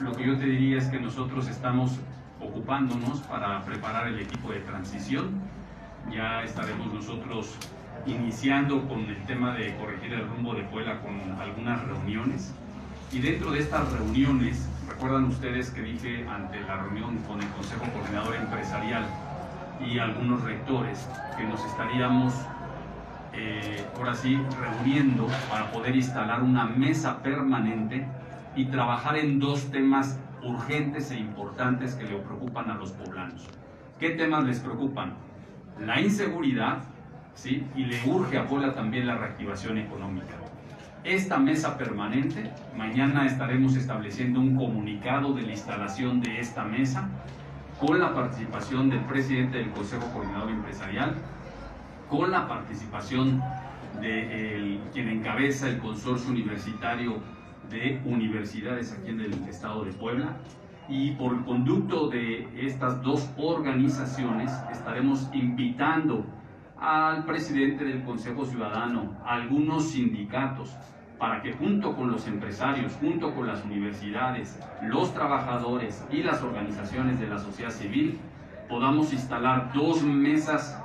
Lo que yo te diría es que nosotros estamos ocupándonos para preparar el equipo de transición. Ya estaremos nosotros iniciando con el tema de corregir el rumbo de Puebla con algunas reuniones. Y dentro de estas reuniones, recuerdan ustedes que dije ante la reunión con el Consejo Coordinador Empresarial y algunos rectores que nos estaríamos eh, ahora sí reuniendo para poder instalar una mesa permanente y trabajar en dos temas urgentes e importantes que le preocupan a los poblanos. ¿Qué temas les preocupan? La inseguridad, ¿sí? Y le urge a Puebla también la reactivación económica. Esta mesa permanente, mañana estaremos estableciendo un comunicado de la instalación de esta mesa con la participación del presidente del Consejo Coordinador Empresarial, con la participación de quien encabeza el consorcio universitario de universidades aquí en el estado de Puebla. Y por conducto de estas dos organizaciones estaremos invitando al presidente del Consejo Ciudadano, algunos sindicatos, para que junto con los empresarios, junto con las universidades, los trabajadores y las organizaciones de la sociedad civil, podamos instalar dos mesas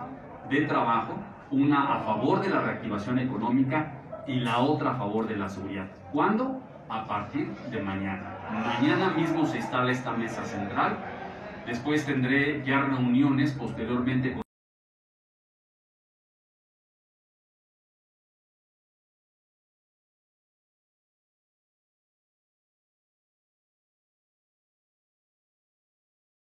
de trabajo, una a favor de la reactivación económica y la otra a favor de la seguridad. ¿Cuándo? A partir de mañana. Mañana mismo se instala esta mesa central. Después tendré ya reuniones posteriormente con